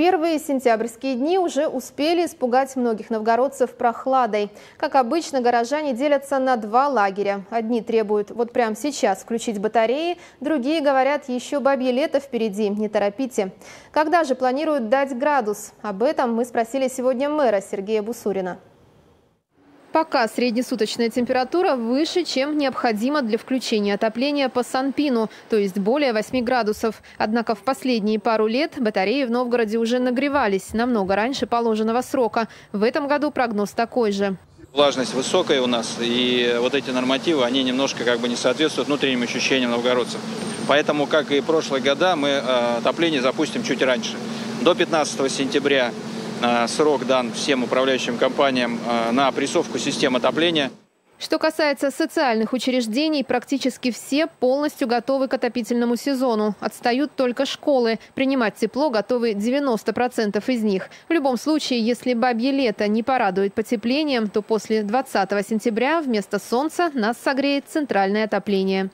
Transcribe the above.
Первые сентябрьские дни уже успели испугать многих новгородцев прохладой. Как обычно, горожане делятся на два лагеря. Одни требуют вот прямо сейчас включить батареи, другие говорят, еще бабье лето впереди, не торопите. Когда же планируют дать градус? Об этом мы спросили сегодня мэра Сергея Бусурина. Пока среднесуточная температура выше, чем необходимо для включения отопления по Санпину, то есть более 8 градусов. Однако в последние пару лет батареи в Новгороде уже нагревались намного раньше положенного срока. В этом году прогноз такой же. Влажность высокая у нас, и вот эти нормативы, они немножко как бы не соответствуют внутренним ощущениям новгородцев. Поэтому, как и прошлые года, мы э, отопление запустим чуть раньше. До 15 сентября срок дан всем управляющим компаниям э, на опрессовку систем отопления. Что касается социальных учреждений, практически все полностью готовы к отопительному сезону. Отстают только школы. Принимать тепло готовы 90% из них. В любом случае, если бабье лето не порадует потеплением, то после 20 сентября вместо солнца нас согреет центральное отопление.